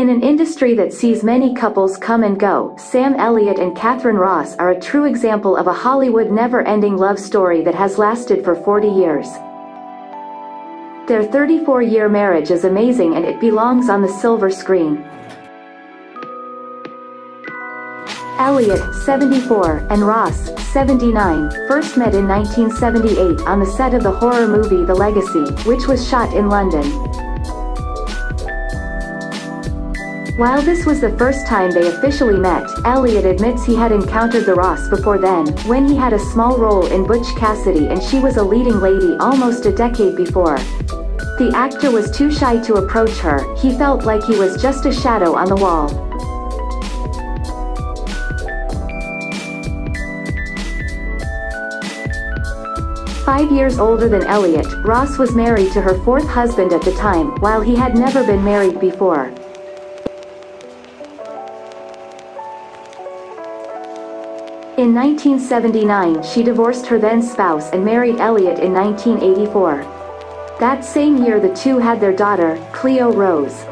In an industry that sees many couples come and go, Sam Elliott and Katharine Ross are a true example of a Hollywood never-ending love story that has lasted for 40 years. Their 34-year marriage is amazing and it belongs on the silver screen. Elliott, 74, and Ross, 79, first met in 1978 on the set of the horror movie The Legacy, which was shot in London. While this was the first time they officially met, Elliott admits he had encountered the Ross before then, when he had a small role in Butch Cassidy and she was a leading lady almost a decade before. The actor was too shy to approach her, he felt like he was just a shadow on the wall. Five years older than Elliott, Ross was married to her fourth husband at the time, while he had never been married before. In 1979 she divorced her then spouse and married Elliott in 1984. That same year the two had their daughter, Cleo Rose.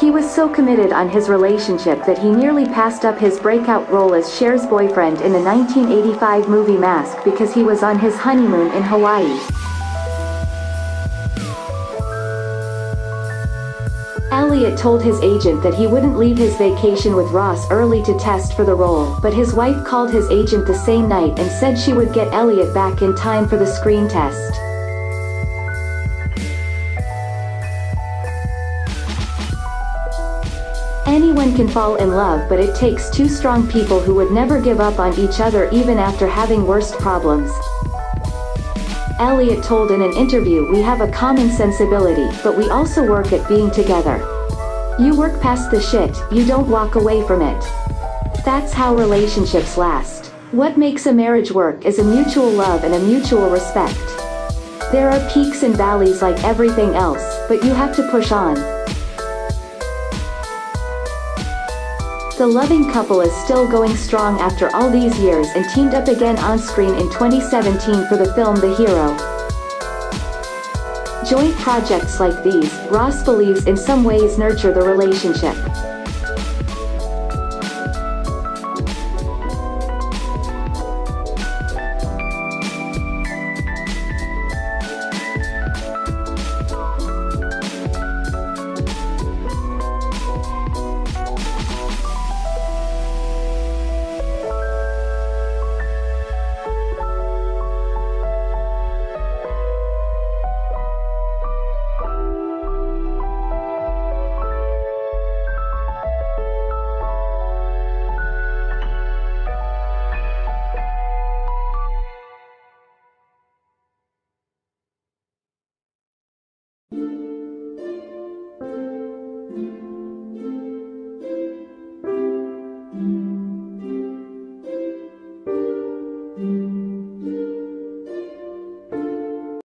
He was so committed on his relationship that he nearly passed up his breakout role as Cher's boyfriend in the 1985 movie Mask because he was on his honeymoon in Hawaii. Elliott told his agent that he wouldn't leave his vacation with Ross early to test for the role, but his wife called his agent the same night and said she would get Elliott back in time for the screen test. Anyone can fall in love but it takes two strong people who would never give up on each other even after having worst problems. Elliott told in an interview we have a common sensibility, but we also work at being together. You work past the shit, you don't walk away from it. That's how relationships last. What makes a marriage work is a mutual love and a mutual respect. There are peaks and valleys like everything else, but you have to push on. The loving couple is still going strong after all these years and teamed up again on screen in 2017 for the film The Hero. Joint projects like these, Ross believes in some ways nurture the relationship.